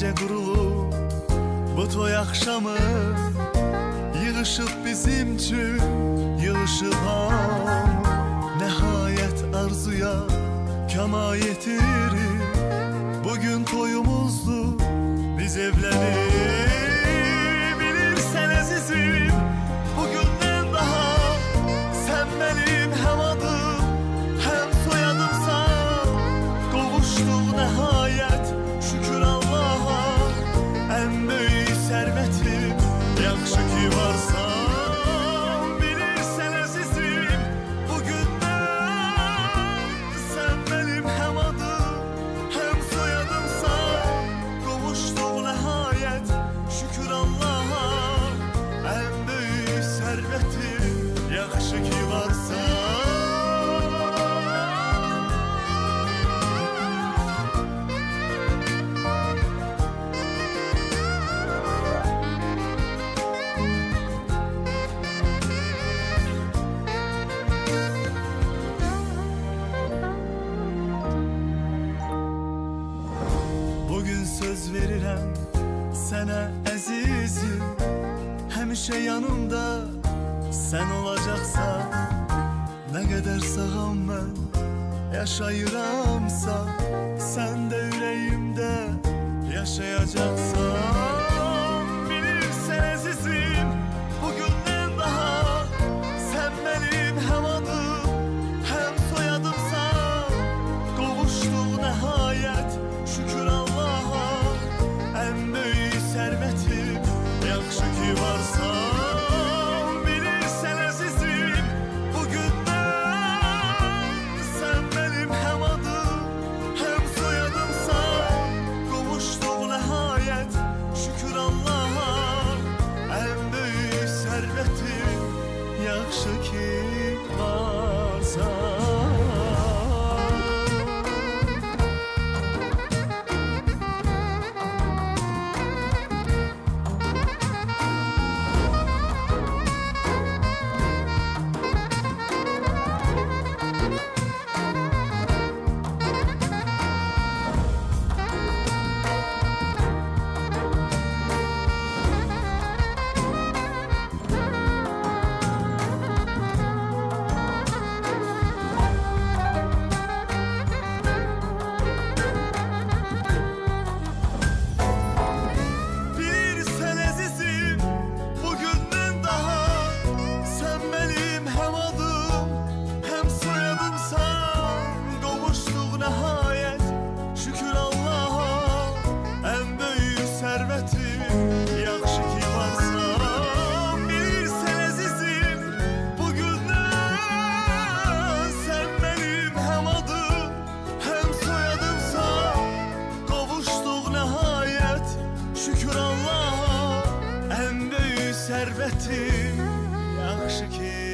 gece qurulub bu toy axşamı Yığışıb bizim üçün, yığışıb ham Nəhayət arzuya kama yetirir Bugün toyumuzdur, biz evlenirik verirəm sənə əzizim Həmişə yanımda sən olacaqsan Nə qədər sağam mən yaşayıramsa Sən də ürəyimdə yaşayacaqsan sərvətim yaxşı ki